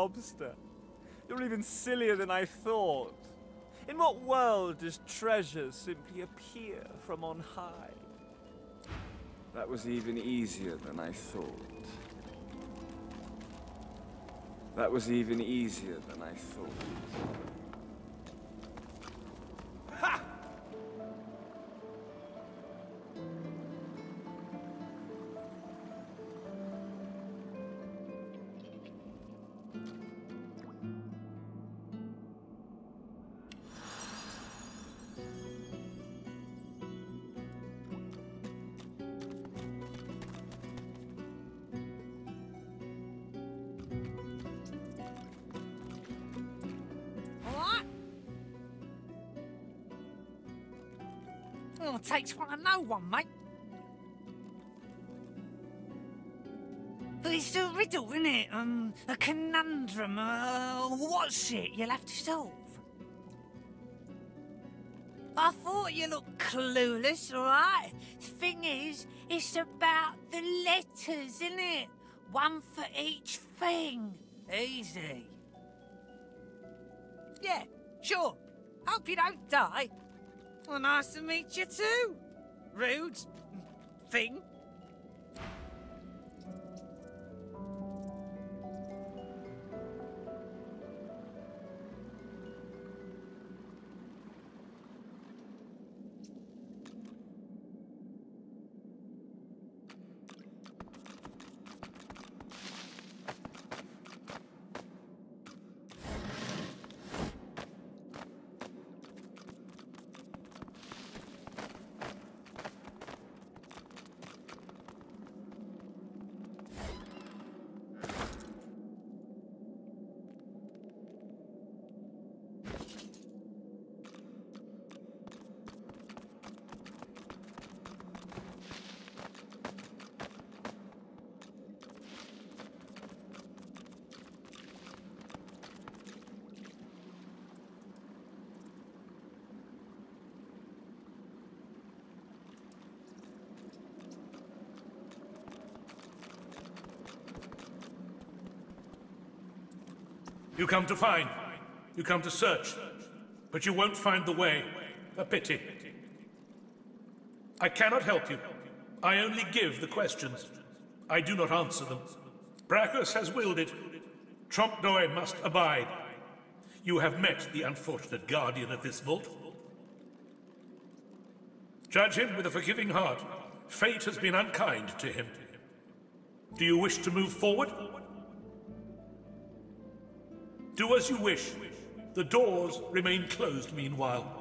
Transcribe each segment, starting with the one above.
lobster. You're even sillier than I thought. In what world does treasure simply appear from on high? That was even easier than I thought. That was even easier than I thought. Takes one to know one, mate. But it's a riddle, isn't it? Um, a conundrum. Uh, what's it you'll have to solve? I thought you looked clueless, alright? Thing is, it's about the letters, isn't it? One for each thing. Easy. Yeah, sure. Hope you don't die. Well, nice to meet you too. Rude thing. You come to find. You come to search. But you won't find the way. A pity. I cannot help you. I only give the questions. I do not answer them. Braccus has willed it. Trompdoy must abide. You have met the unfortunate guardian of this vault. Judge him with a forgiving heart. Fate has been unkind to him. Do you wish to move forward? Do as you wish. The doors remain closed meanwhile.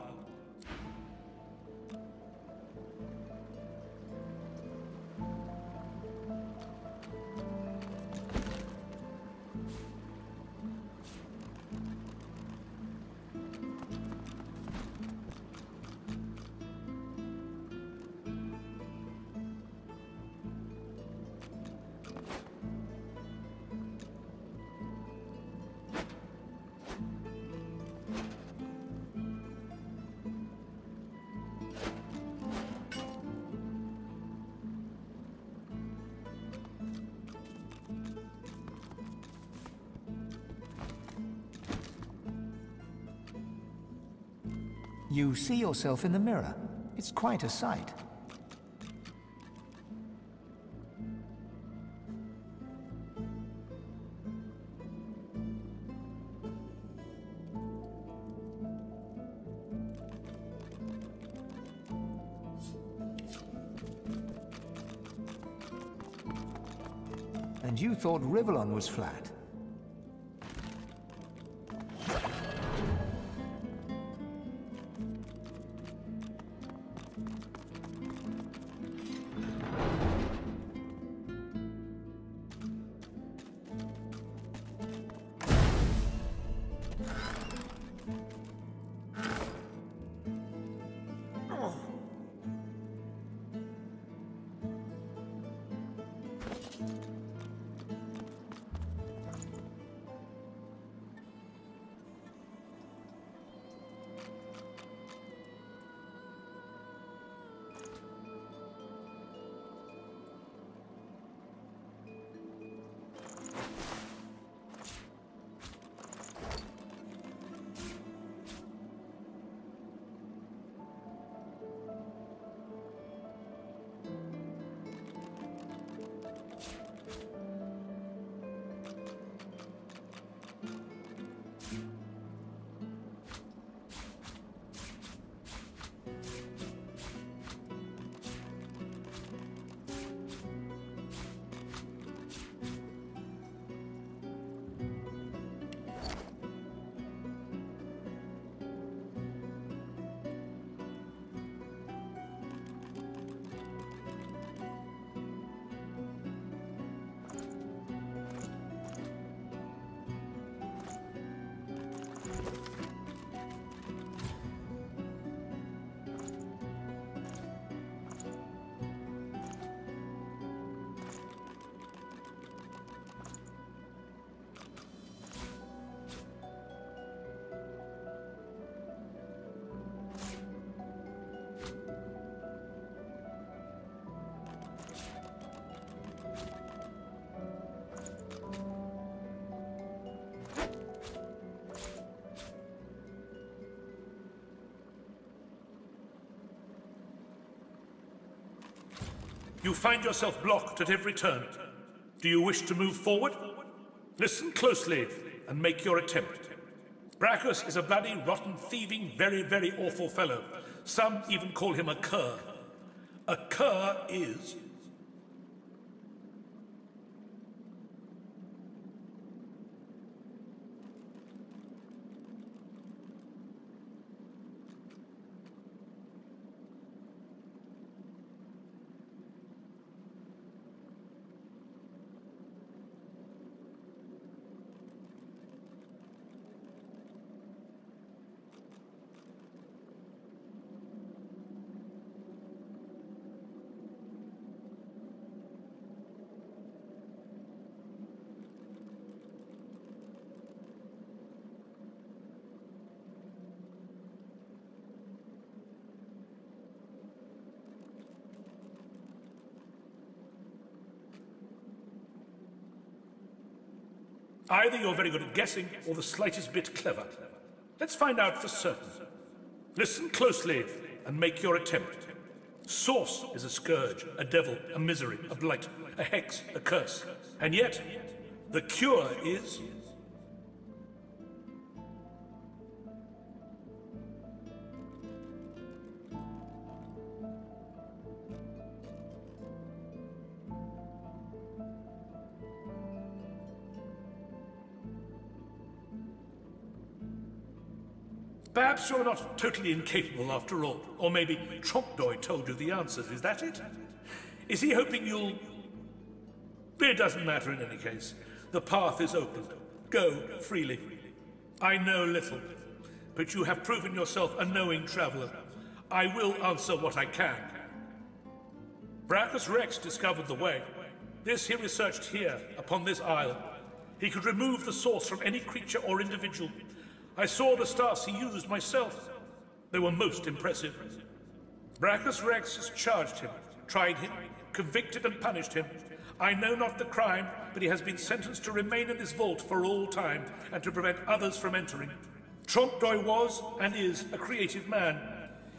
You see yourself in the mirror. It's quite a sight. And you thought Rivellon was flat. You find yourself blocked at every turn. Do you wish to move forward? Listen closely and make your attempt. Braccus is a bloody, rotten, thieving, very, very awful fellow. Some even call him a cur. A cur is Either you're very good at guessing or the slightest bit clever. Let's find out for certain. Listen closely and make your attempt. Source is a scourge, a devil, a misery, a blight, a hex, a curse. And yet, the cure is Perhaps you're not totally incapable after all. Or maybe Trompdoy told you the answers, is that it? Is he hoping you'll... It doesn't matter in any case. The path is open. Go freely. I know little, but you have proven yourself a knowing traveler. I will answer what I can. Braccus Rex discovered the way. This he researched here, upon this isle. He could remove the source from any creature or individual I saw the stars he used myself. They were most impressive. Braccus Rex has charged him, tried him, convicted and punished him. I know not the crime, but he has been sentenced to remain in this vault for all time and to prevent others from entering. Trompdoy was, and is, a creative man.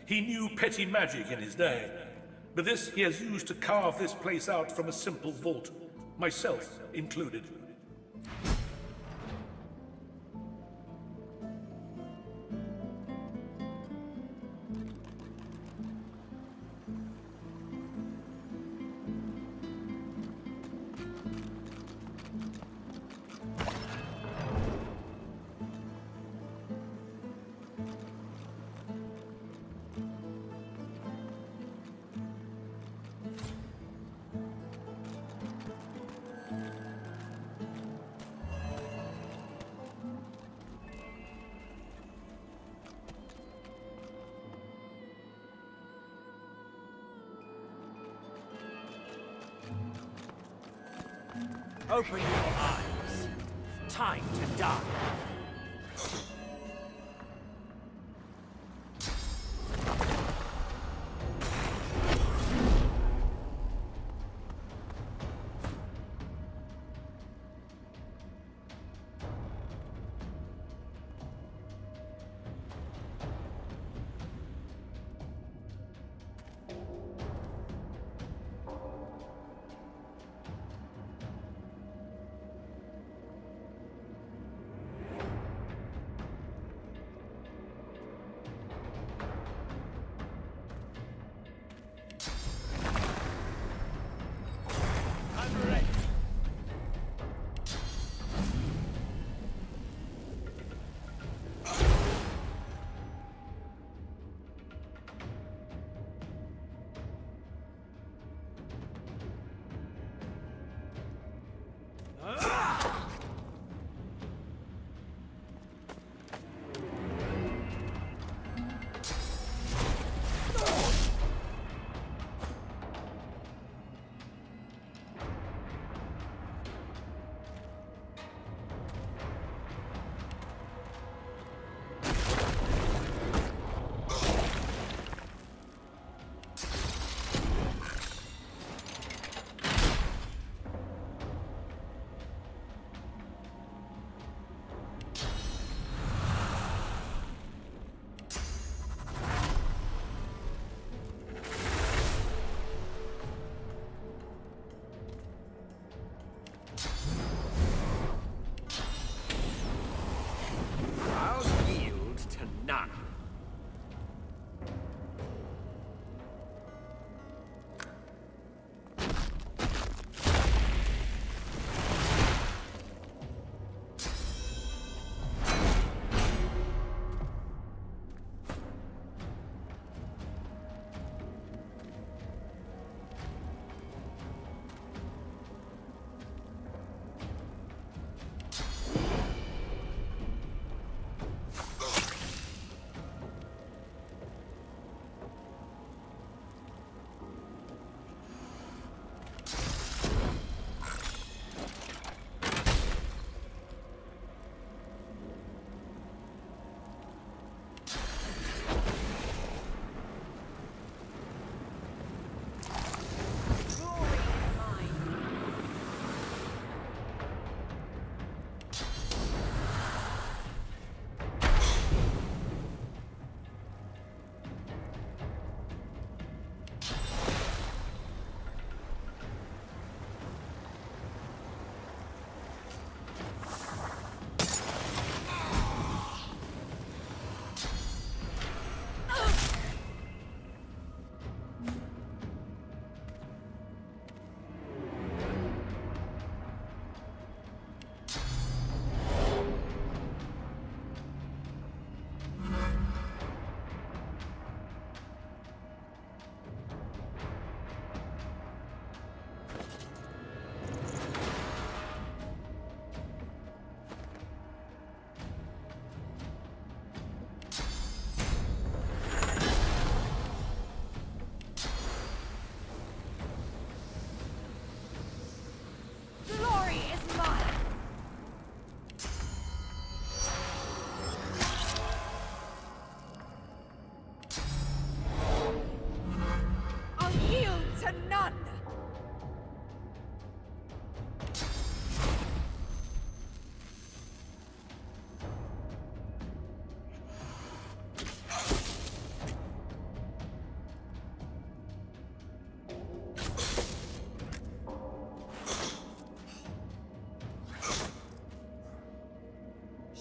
He knew petty magic in his day. But this he has used to carve this place out from a simple vault, myself included.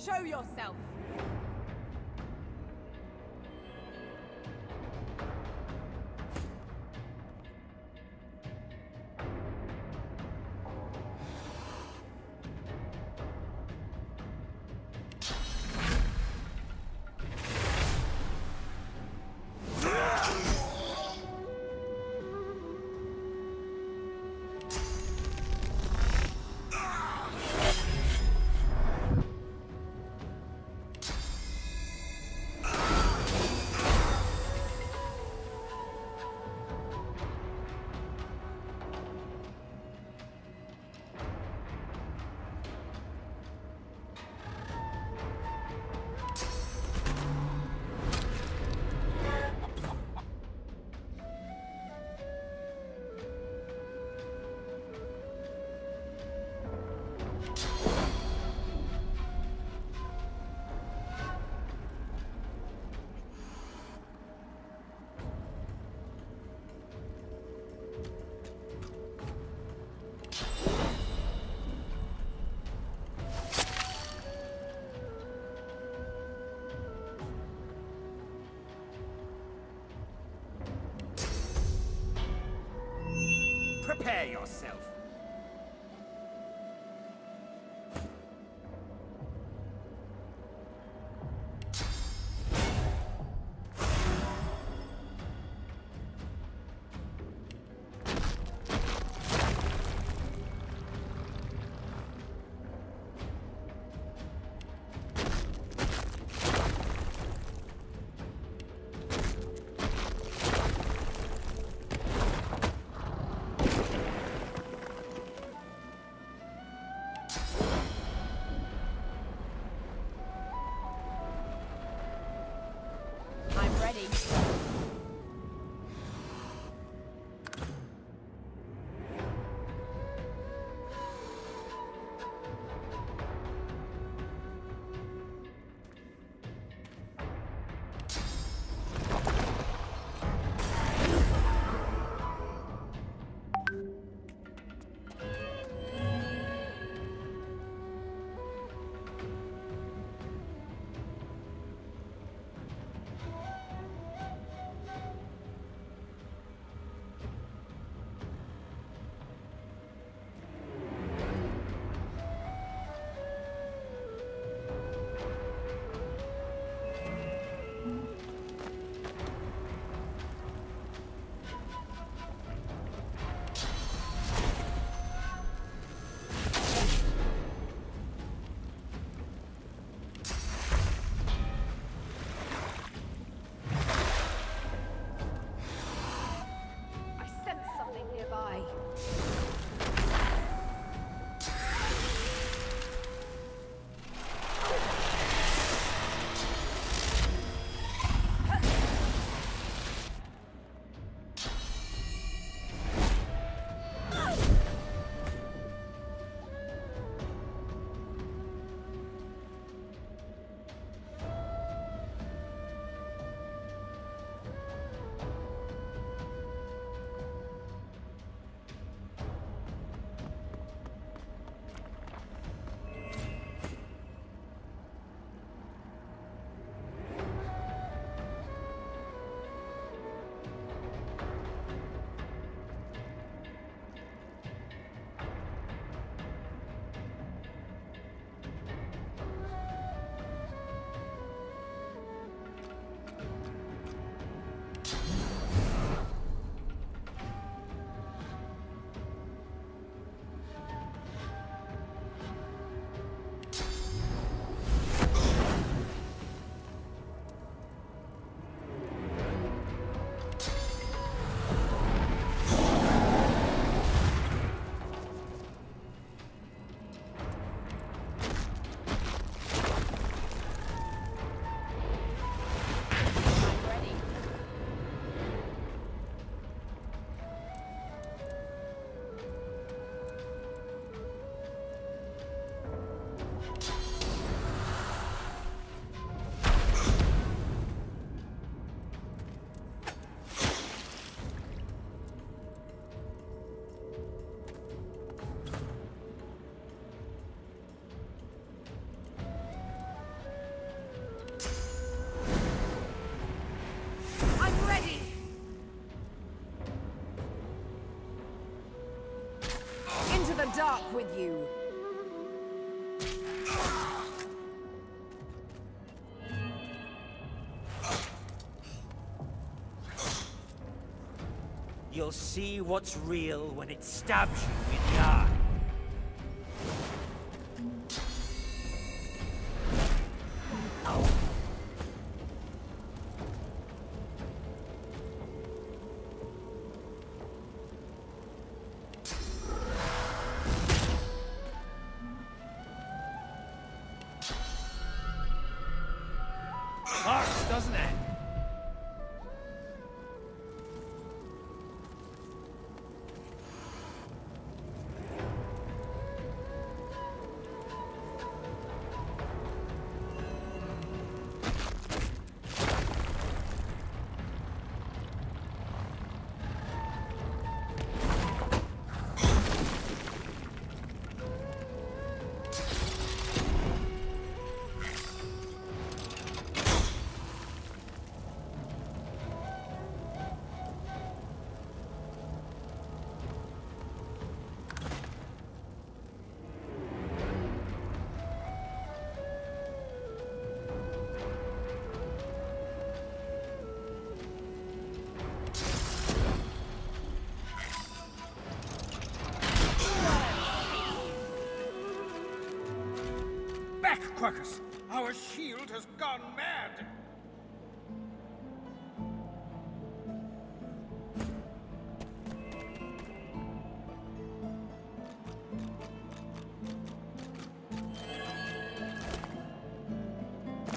Show yourself! Prepare yourself. I'm up with you. You'll see what's real when it stabs you Quercus! Our shield has gone mad!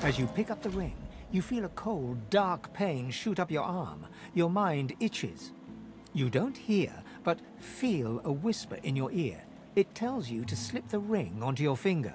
As you pick up the ring, you feel a cold, dark pain shoot up your arm. Your mind itches. You don't hear, but feel a whisper in your ear. It tells you to slip the ring onto your finger.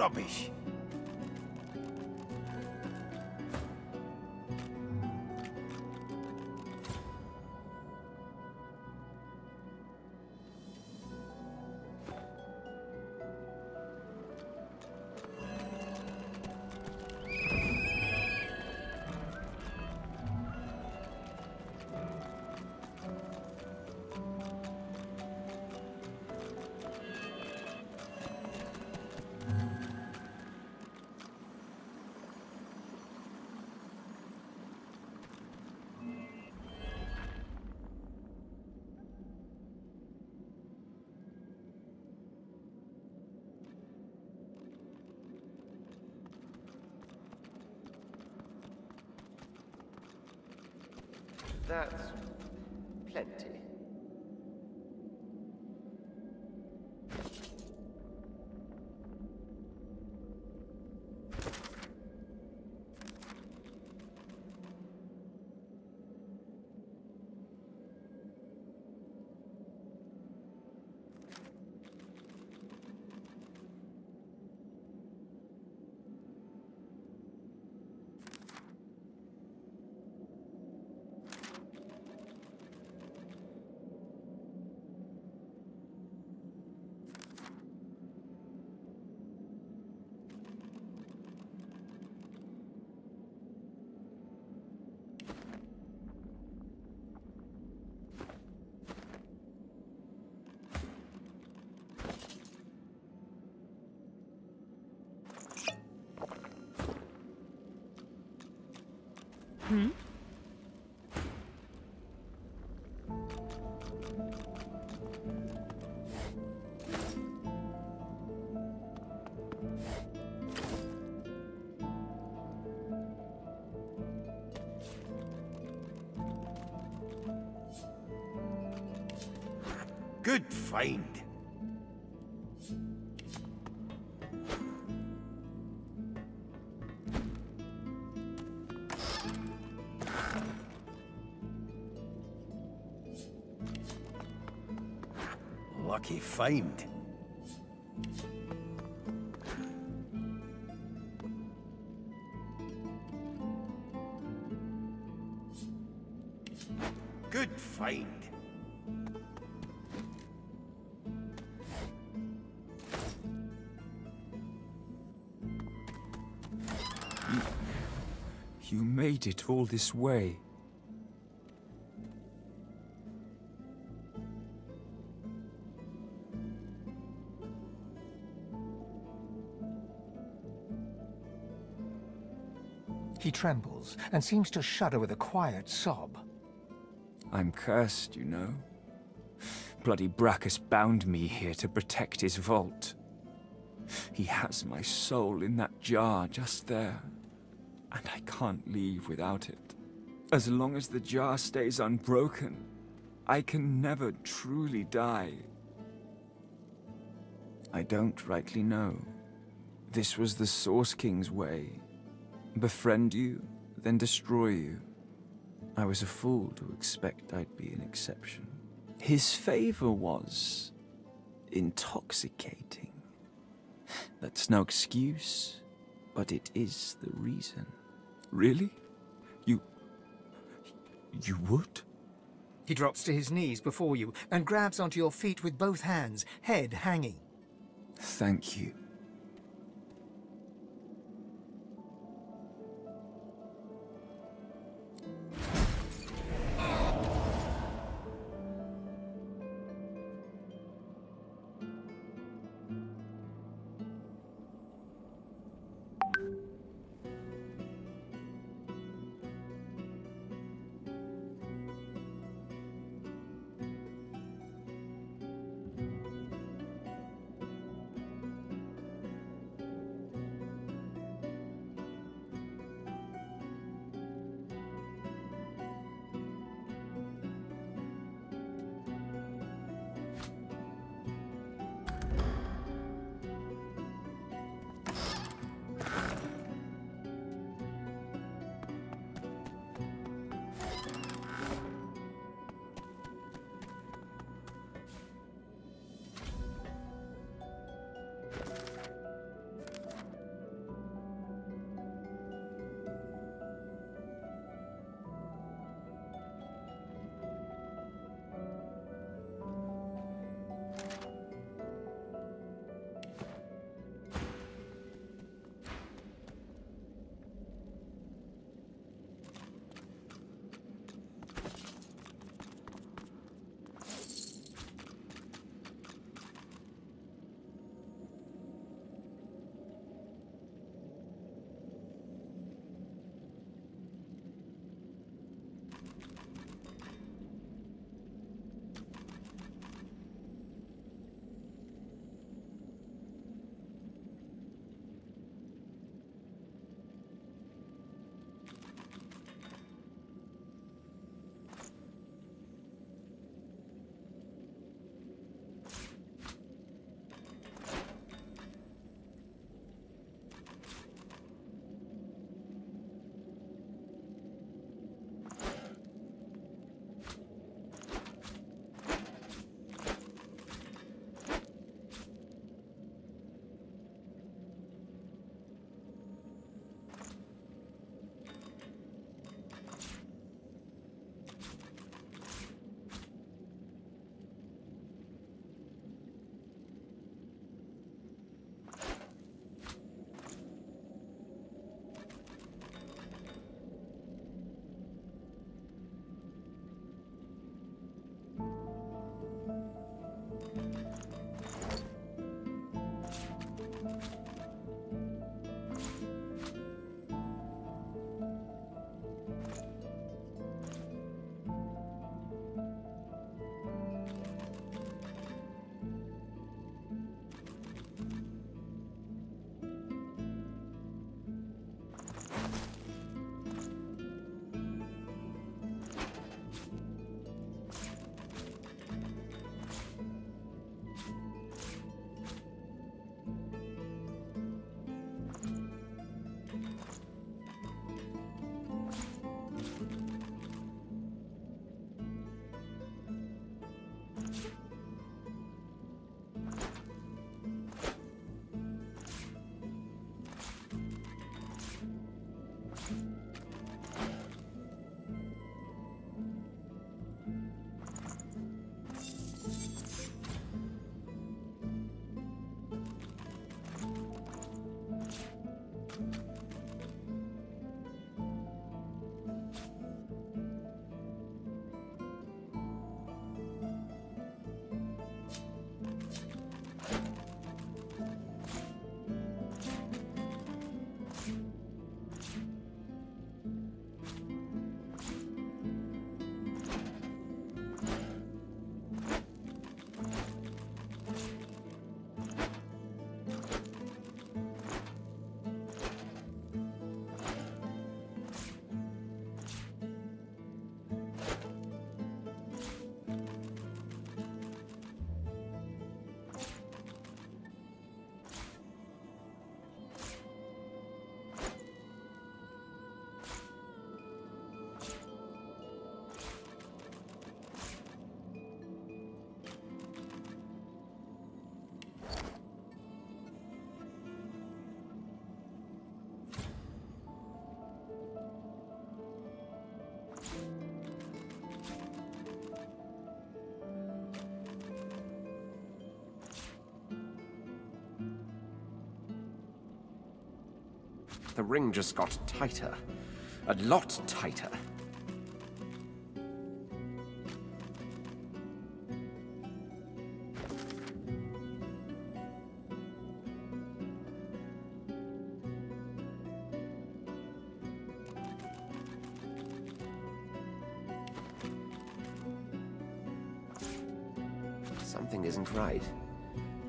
Rubbish. That's plenty. Good find. Find. Good find. You made it all this way. Trembles and seems to shudder with a quiet sob. I'm cursed, you know. Bloody Braccus bound me here to protect his vault. He has my soul in that jar just there, and I can't leave without it. As long as the jar stays unbroken, I can never truly die. I don't rightly know. This was the Source King's way. Befriend you, then destroy you. I was a fool to expect I'd be an exception. His favor was intoxicating. That's no excuse, but it is the reason. Really? You. You would? He drops to his knees before you and grabs onto your feet with both hands, head hanging. Thank you. The ring just got tighter. A lot tighter. Something isn't right.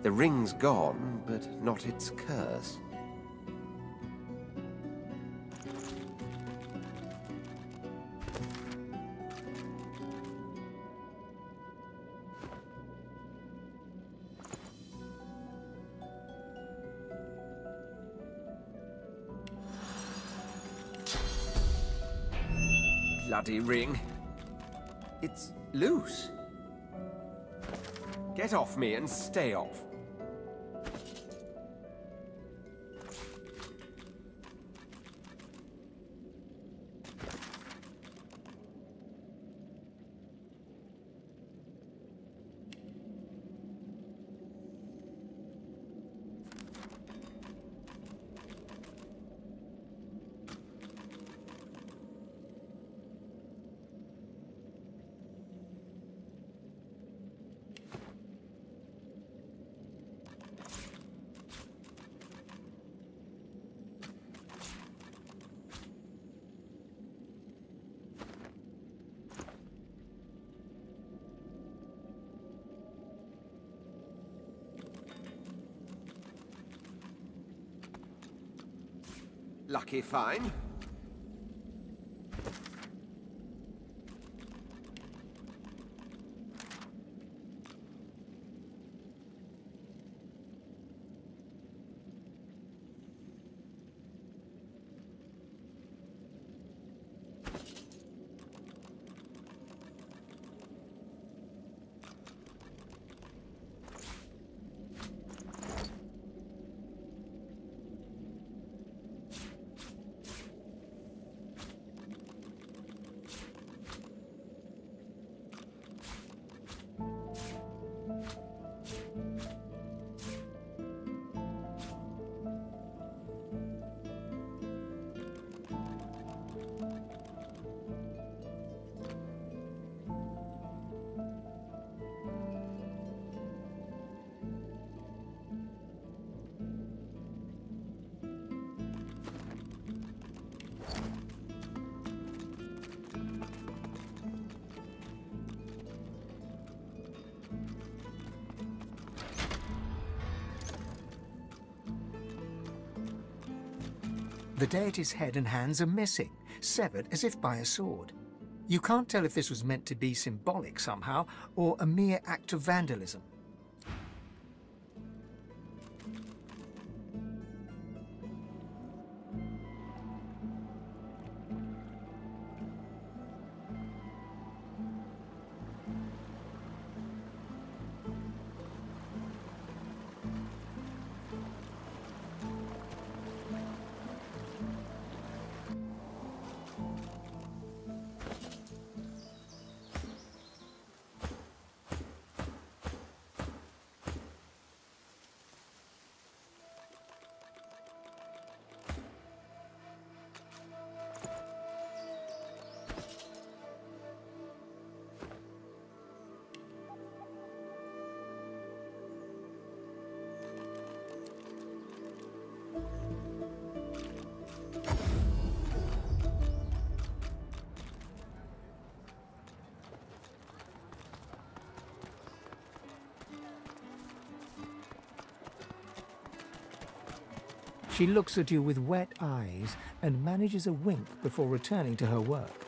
The ring's gone, but not its curse. Bloody ring. It's loose. Get off me and stay off. Lucky The deity's head and hands are missing, severed as if by a sword. You can't tell if this was meant to be symbolic somehow, or a mere act of vandalism. She looks at you with wet eyes and manages a wink before returning to her work.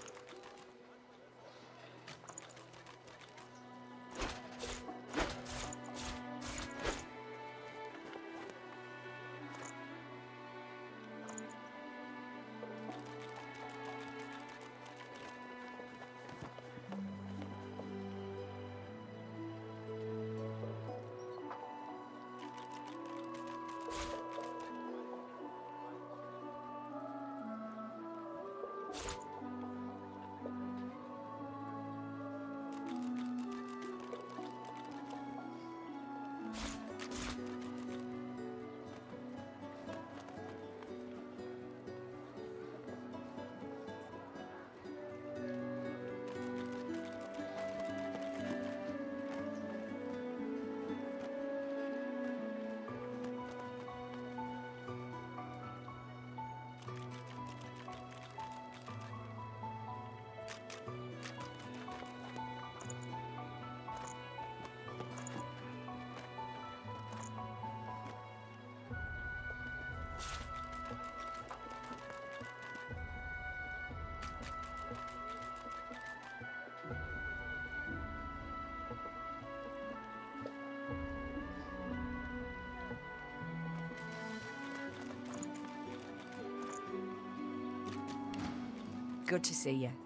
Good to see you.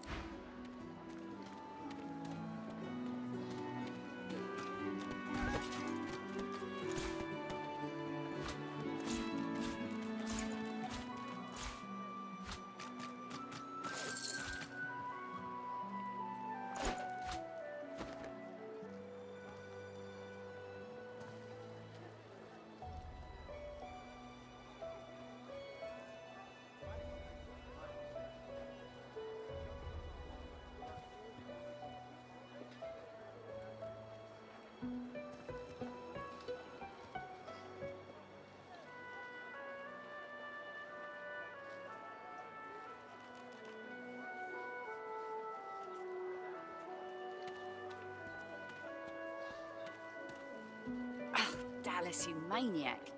Dallis, you maniac.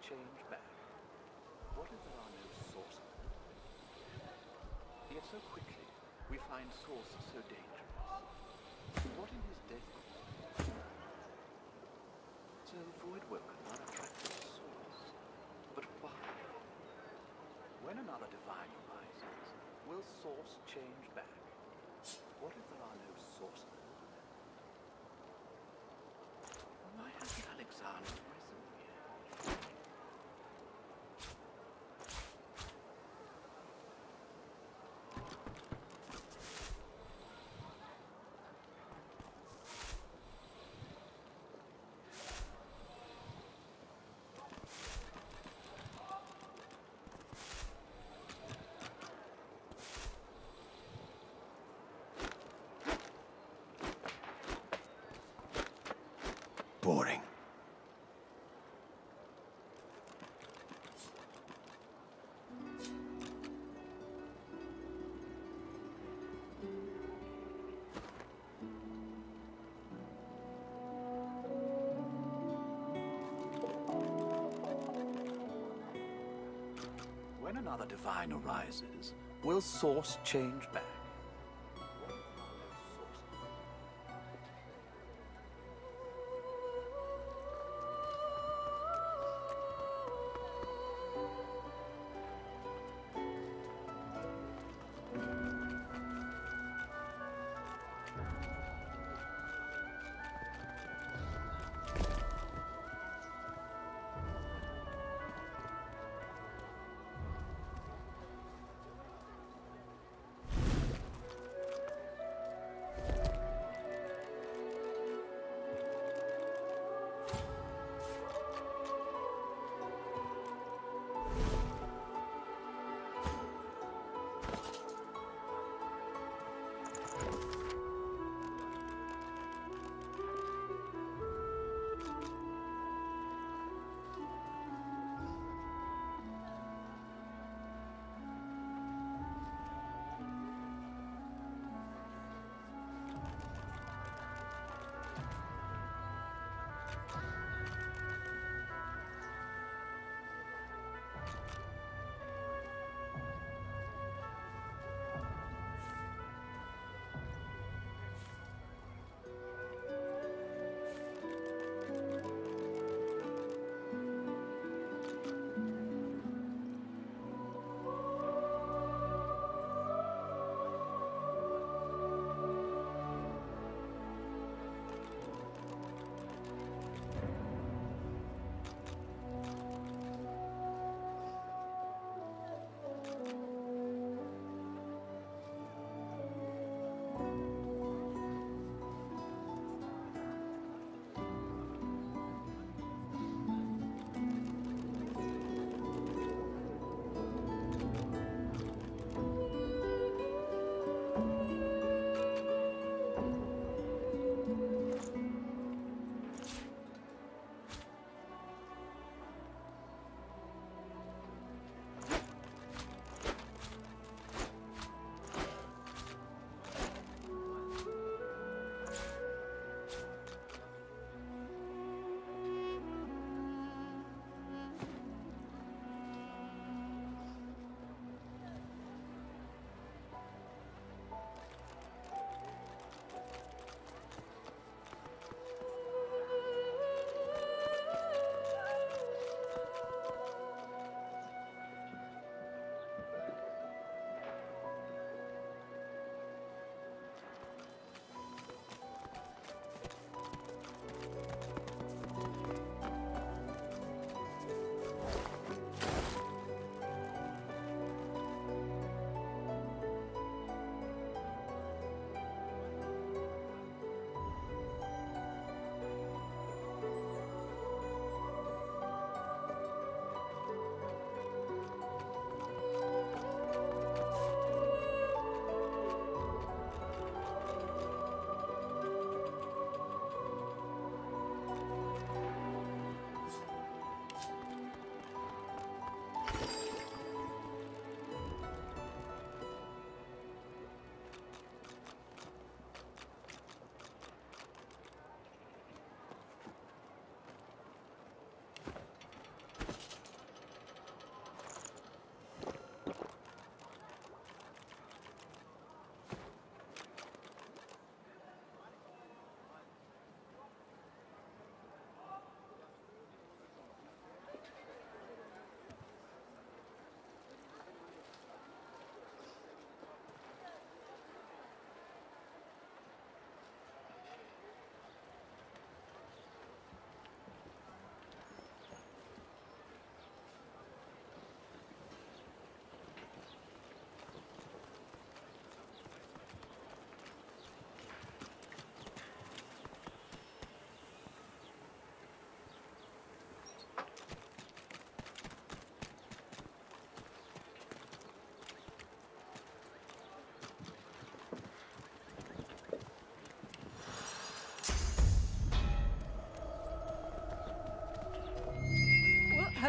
Change back? What if there are no sources? Yet so quickly we find source so dangerous. What in his death? So Voidwoken are attracted source. But why? When another divine arises, will source change back? What if there are no sources? Why hasn't Alexandar When another divine arises, will source change back?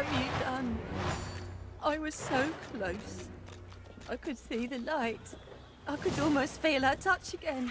have you done? I was so close. I could see the light. I could almost feel her touch again.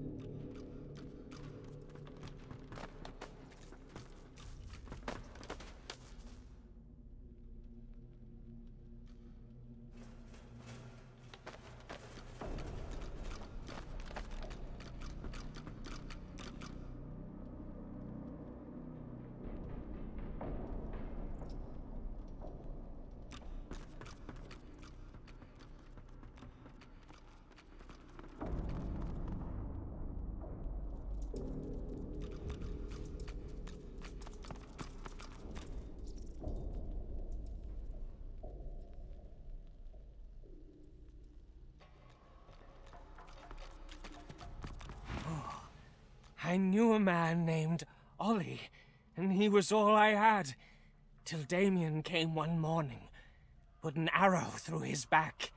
I knew a man named Ollie, and he was all I had. Till Damian came one morning, put an arrow through his back.